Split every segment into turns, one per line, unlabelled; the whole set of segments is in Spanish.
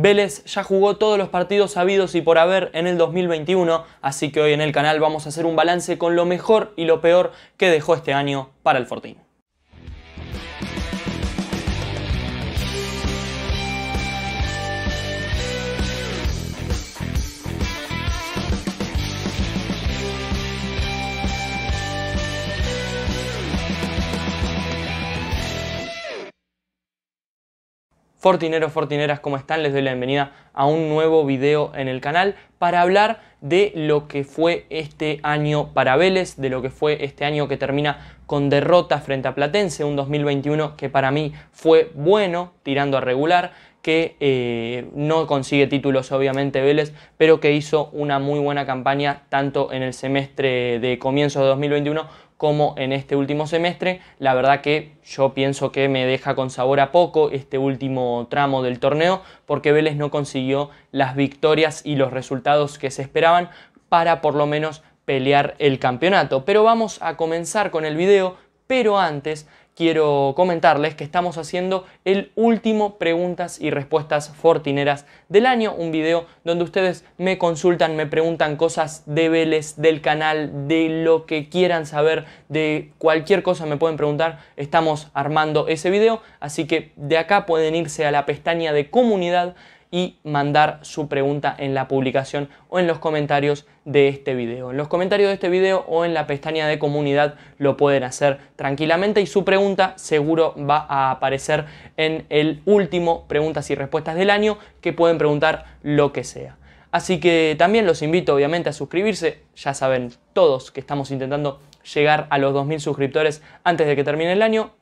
Vélez ya jugó todos los partidos habidos y por haber en el 2021, así que hoy en el canal vamos a hacer un balance con lo mejor y lo peor que dejó este año para el Fortín. Fortineros, fortineras, ¿cómo están? Les doy la bienvenida a un nuevo video en el canal para hablar de lo que fue este año para Vélez, de lo que fue este año que termina con derrota frente a Platense, un 2021 que para mí fue bueno, tirando a regular, que eh, no consigue títulos obviamente Vélez, pero que hizo una muy buena campaña tanto en el semestre de comienzo de 2021 como en este último semestre. La verdad que yo pienso que me deja con sabor a poco este último tramo del torneo porque Vélez no consiguió las victorias y los resultados que se esperaban para por lo menos pelear el campeonato. Pero vamos a comenzar con el video, pero antes quiero comentarles que estamos haciendo el último preguntas y respuestas fortineras del año, un video donde ustedes me consultan, me preguntan cosas de Vélez, del canal, de lo que quieran saber, de cualquier cosa me pueden preguntar, estamos armando ese video, así que de acá pueden irse a la pestaña de comunidad y mandar su pregunta en la publicación o en los comentarios de este video. En los comentarios de este video o en la pestaña de comunidad lo pueden hacer tranquilamente y su pregunta seguro va a aparecer en el último preguntas y respuestas del año que pueden preguntar lo que sea. Así que también los invito obviamente a suscribirse, ya saben todos que estamos intentando llegar a los 2.000 suscriptores antes de que termine el año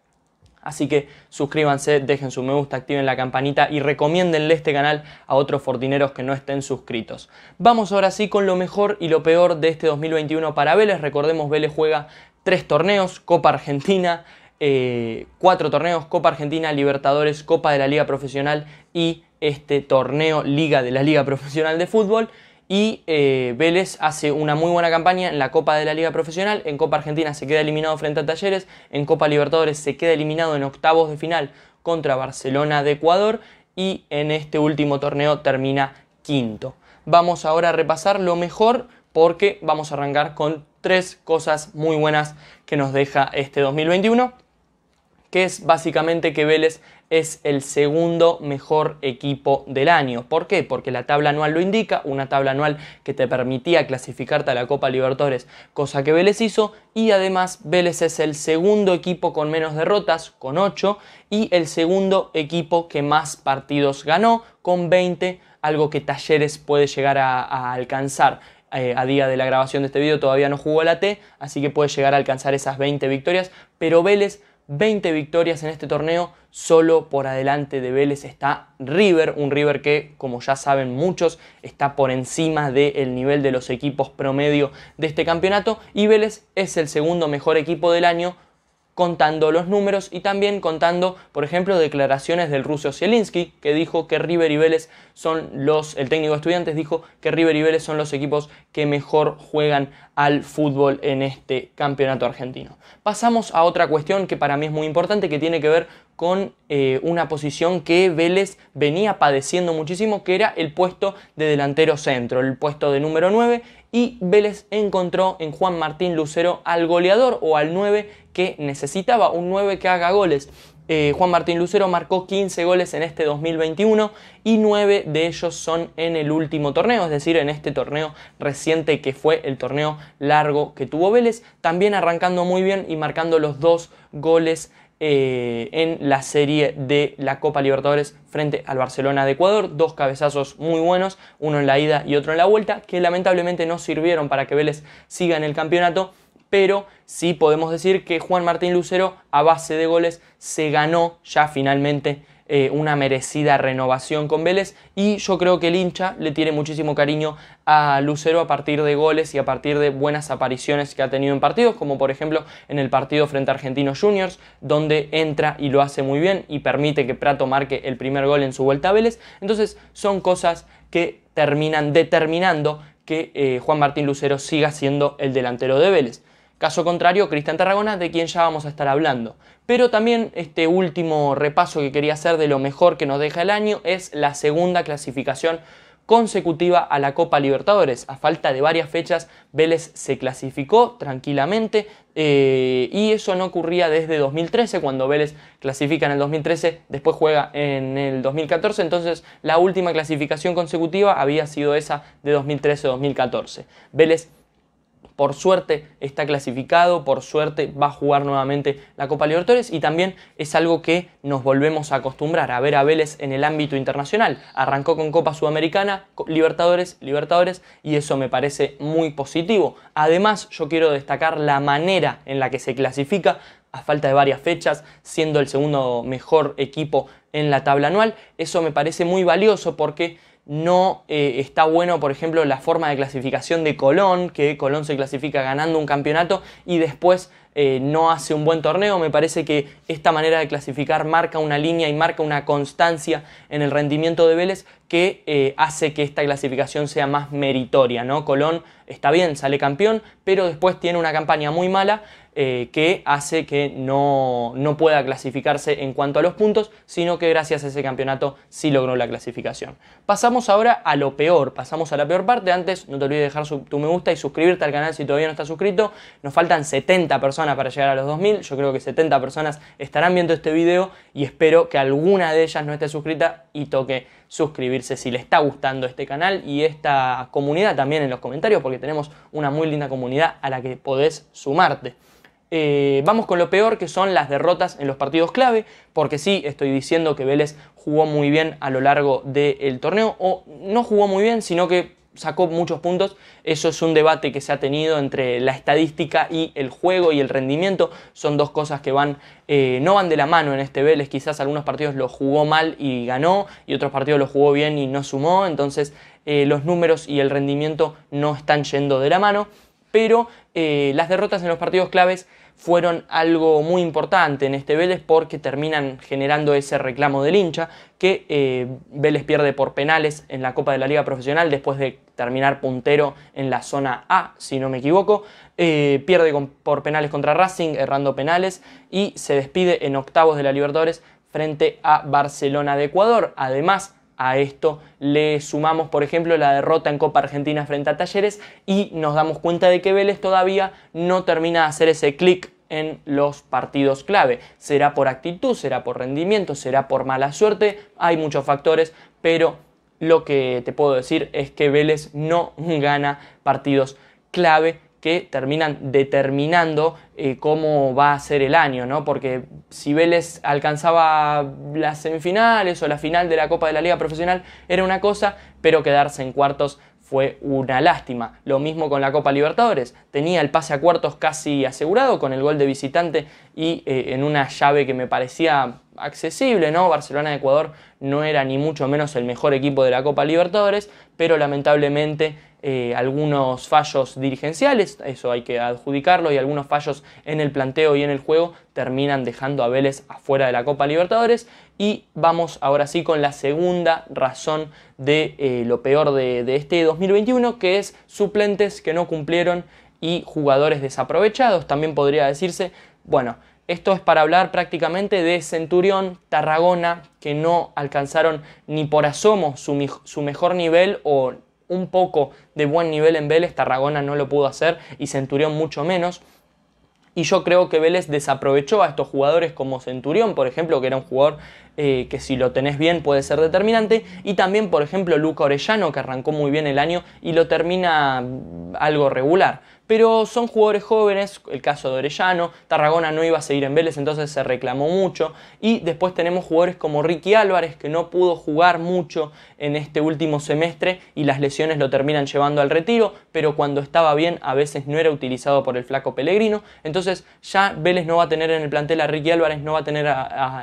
Así que suscríbanse, dejen su me gusta, activen la campanita y recomiéndenle este canal a otros fortineros que no estén suscritos. Vamos ahora sí con lo mejor y lo peor de este 2021 para Vélez. Recordemos, Vélez juega tres torneos, Copa Argentina, eh, cuatro torneos, Copa Argentina, Libertadores, Copa de la Liga Profesional y este torneo Liga de la Liga Profesional de Fútbol y eh, Vélez hace una muy buena campaña en la Copa de la Liga Profesional, en Copa Argentina se queda eliminado frente a Talleres, en Copa Libertadores se queda eliminado en octavos de final contra Barcelona de Ecuador. Y en este último torneo termina quinto. Vamos ahora a repasar lo mejor porque vamos a arrancar con tres cosas muy buenas que nos deja este 2021, que es básicamente que Vélez es el segundo mejor equipo del año. ¿Por qué? Porque la tabla anual lo indica, una tabla anual que te permitía clasificarte a la Copa Libertadores, cosa que Vélez hizo, y además Vélez es el segundo equipo con menos derrotas, con 8, y el segundo equipo que más partidos ganó, con 20, algo que Talleres puede llegar a, alcanzar. Eh, a día de la grabación de este video todavía no jugó la T, así que puede llegar a alcanzar esas 20 victorias, pero Vélez 20 victorias en este torneo, solo por adelante de Vélez está River, un River que, como ya saben muchos, está por encima del nivel de los equipos promedio de este campeonato y Vélez es el segundo mejor equipo del año contando los números y también contando, por ejemplo, declaraciones del ruso Zielinski, que dijo que River y Vélez son los, el técnico de estudiantes dijo que River y Vélez son los equipos que mejor juegan al fútbol en este campeonato argentino. Pasamos a otra cuestión que para mí es muy importante, que tiene que ver con eh, una posición que Vélez venía padeciendo muchísimo, que era el puesto de delantero centro, el puesto de número 9, y Vélez encontró en Juan Martín Lucero al goleador o al 9 que necesitaba, un 9 que haga goles. Eh, Juan Martín Lucero marcó 15 goles en este 2021 y 9 de ellos son en el último torneo, es decir, en este torneo reciente que fue el torneo largo que tuvo Vélez, también arrancando muy bien y marcando los dos goles eh, en la serie de la Copa Libertadores frente al Barcelona de Ecuador. Dos cabezazos muy buenos, uno en la ida y otro en la vuelta, que lamentablemente no sirvieron para que Vélez siga en el campeonato, pero sí podemos decir que Juan Martín Lucero a base de goles se ganó ya finalmente eh, una merecida renovación con Vélez y yo creo que el hincha le tiene muchísimo cariño a Lucero a partir de goles y a partir de buenas apariciones que ha tenido en partidos, como por ejemplo en el partido frente a Argentinos Juniors, donde entra y lo hace muy bien y permite que Prato marque el primer gol en su vuelta a Vélez. Entonces son cosas que terminan determinando que eh, Juan Martín Lucero siga siendo el delantero de Vélez. Caso contrario, Cristian Tarragona, de quien ya vamos a estar hablando. Pero también este último repaso que quería hacer de lo mejor que nos deja el año es la segunda clasificación consecutiva a la Copa Libertadores. A falta de varias fechas, Vélez se clasificó tranquilamente eh, y eso no ocurría desde 2013, cuando Vélez clasifica en el 2013, después juega en el 2014, entonces la última clasificación consecutiva había sido esa de 2013-2014. Vélez por suerte está clasificado, por suerte va a jugar nuevamente la Copa Libertadores y también es algo que nos volvemos a acostumbrar a ver a Vélez en el ámbito internacional. Arrancó con Copa Sudamericana, Libertadores, Libertadores y eso me parece muy positivo. Además, yo quiero destacar la manera en la que se clasifica a falta de varias fechas, siendo el segundo mejor equipo en la tabla anual. Eso me parece muy valioso porque no eh, está bueno, por ejemplo, la forma de clasificación de Colón, que Colón se clasifica ganando un campeonato y después eh, no hace un buen torneo. Me parece que esta manera de clasificar marca una línea y marca una constancia en el rendimiento de Vélez que eh, hace que esta clasificación sea más meritoria. ¿no? Colón está bien, sale campeón, pero después tiene una campaña muy mala eh, que hace que no, no, pueda clasificarse en cuanto a los puntos, sino que gracias a ese campeonato sí logró la clasificación. Pasamos ahora a lo peor, pasamos a la peor parte. Antes, no te olvides dejar tu me gusta y suscribirte al canal si todavía no estás suscrito. Nos faltan 70 personas para llegar a los 2000. Yo creo que 70 personas estarán viendo este video y espero que alguna de ellas no esté suscrita y toque suscribirse si le está gustando este canal y esta comunidad también en los comentarios porque tenemos una muy linda comunidad a la que podés sumarte. Eh, vamos con lo peor, que son las derrotas en los partidos clave, porque sí, estoy diciendo que Vélez jugó muy bien a lo largo del torneo, o no jugó muy bien, sino que sacó muchos puntos. Eso es un debate que se ha tenido entre la estadística y el juego y el rendimiento. Son dos cosas que van, eh, no van de la mano en este Vélez. Quizás algunos partidos lo jugó mal y ganó, y otros partidos lo jugó bien y no sumó. Entonces eh, los números y el rendimiento no están yendo de la mano pero eh, las derrotas en los partidos claves fueron algo muy importante en este Vélez porque terminan generando ese reclamo del hincha que eh, Vélez pierde por penales en la Copa de la Liga Profesional después de terminar puntero en la zona A, si no me equivoco. Eh, pierde por penales contra Racing, errando penales y se despide en octavos de la Libertadores frente a Barcelona de Ecuador. Además, a esto le sumamos, por ejemplo, la derrota en Copa Argentina frente a Talleres y nos damos cuenta de que Vélez todavía no termina de hacer ese clic en los partidos clave. Será por actitud, será por rendimiento, será por mala suerte, hay muchos factores, pero lo que te puedo decir es que Vélez no gana partidos clave que terminan determinando eh, cómo va a ser el año, ¿no? Porque si Vélez alcanzaba las semifinales o la final de la Copa de la Liga Profesional era una cosa, pero quedarse en cuartos fue una lástima. Lo mismo con la Copa Libertadores. Tenía el pase a cuartos casi asegurado con el gol de visitante y eh, en una llave que me parecía accesible, ¿no? Barcelona de Ecuador no era ni mucho menos el mejor equipo de la Copa Libertadores, pero lamentablemente eh, algunos fallos dirigenciales, eso hay que adjudicarlo, y algunos fallos en el planteo y en el juego terminan dejando a Vélez afuera de la Copa Libertadores. Y vamos ahora sí con la segunda razón de eh, lo peor de, este 2021, que es suplentes que no cumplieron y jugadores desaprovechados, también podría decirse. Bueno, esto es para hablar prácticamente de Centurión, Tarragona, que no alcanzaron ni por asomo su, su mejor nivel o un poco de buen nivel en Vélez, Tarragona no lo pudo hacer y Centurión mucho menos. Y yo creo que Vélez desaprovechó a estos jugadores como Centurión, por ejemplo, que era un jugador eh, que si lo tenés bien puede ser determinante. Y también, por ejemplo, Luca Orellano, que arrancó muy bien el año y lo termina mm, algo regular. Pero son jugadores jóvenes, el caso de Orellano, Tarragona no iba a seguir en Vélez, entonces se reclamó mucho, y después tenemos jugadores como Ricky Álvarez, que no pudo jugar mucho en este último semestre y las lesiones lo terminan llevando al retiro, pero cuando estaba bien a veces no era utilizado por el flaco Pellegrino, entonces ya Vélez no va a tener en el plantel a Ricky Álvarez, no va a tener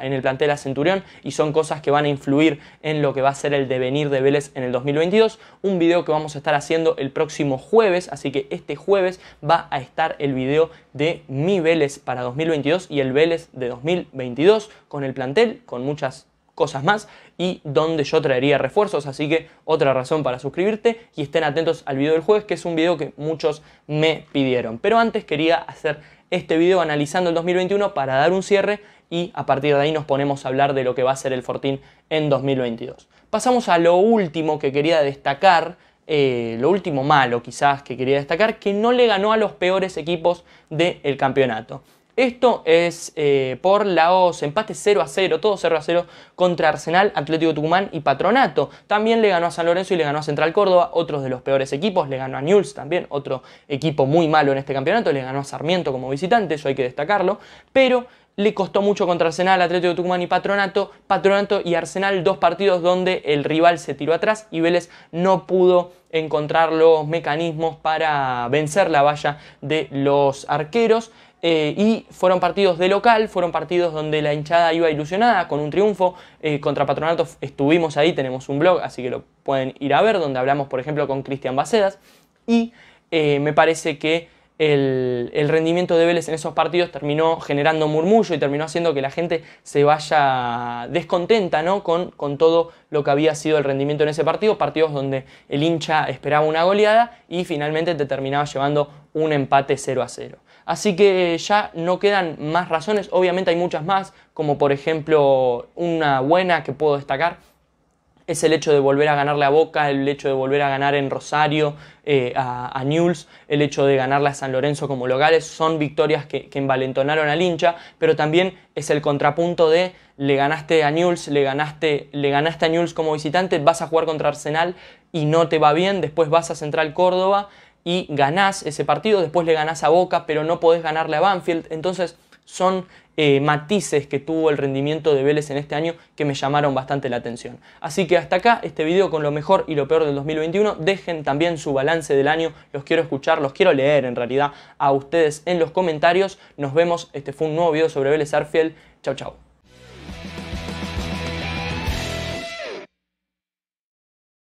en el plantel a Centurión, y son cosas que van a influir en lo que va a ser el devenir de Vélez en el 2022, un video que vamos a estar haciendo el próximo jueves, así que este jueves va a estar el video de mi Vélez para 2022 y el Vélez de 2022 con el plantel, con muchas cosas más y donde yo traería refuerzos, así que otra razón para suscribirte y estén atentos al video del jueves, que es un video que muchos me pidieron. Pero antes quería hacer este video analizando el 2021 para dar un cierre y a partir de ahí nos ponemos a hablar de lo que va a ser el Fortín en 2022. Pasamos a lo último que quería destacar, eh, lo último malo quizás que quería destacar, que no le ganó a los peores equipos del campeonato. Esto es eh, por los empates 0 a 0, todo 0 a 0 contra Arsenal, Atlético Tucumán y Patronato. También le ganó a San Lorenzo y le ganó a Central Córdoba, otros de los peores equipos. Le ganó a Newell's también, otro equipo muy malo en este campeonato. Le ganó a Sarmiento como visitante, eso hay que destacarlo. Pero le costó mucho contra Arsenal, Atlético Tucumán y Patronato. Patronato y Arsenal, dos partidos donde el rival se tiró atrás y Vélez no pudo encontrar los mecanismos para vencer la valla de los arqueros. Eh, y fueron partidos de local, fueron partidos donde la hinchada iba ilusionada con un triunfo. Eh, contra Patronato estuvimos ahí, tenemos un blog, así que lo pueden ir a ver, donde hablamos, por ejemplo, con Cristian Bacedas. Y eh, me parece que el, rendimiento de Vélez en esos partidos terminó generando murmullo y terminó haciendo que la gente se vaya descontenta ¿no? con, con todo lo que había sido el rendimiento en ese partido, partidos donde el hincha esperaba una goleada y finalmente te terminaba llevando un empate 0 a 0. Así que ya no quedan más razones, obviamente hay muchas más, como por ejemplo una buena que puedo destacar es el hecho de volver a ganarle a Boca, el hecho de volver a ganar en Rosario eh, a, a, Newell's, el hecho de ganarle a San Lorenzo como locales, son victorias que, envalentonaron al hincha, pero también es el contrapunto de le ganaste a Newell's, le ganaste, le ganaste a Newell's como visitante, vas a jugar contra Arsenal y no te va bien, después vas a Central Córdoba y ganás ese partido, después le ganás a Boca, pero no podés ganarle a Banfield. Entonces son eh, matices que tuvo el rendimiento de Vélez en este año que me llamaron bastante la atención. Así que hasta acá este video con lo mejor y lo peor del 2021. Dejen también su balance del año, los quiero escuchar, los quiero leer en realidad a ustedes en los comentarios. Nos vemos, este fue un nuevo video sobre Vélez Arfield. Chau chau.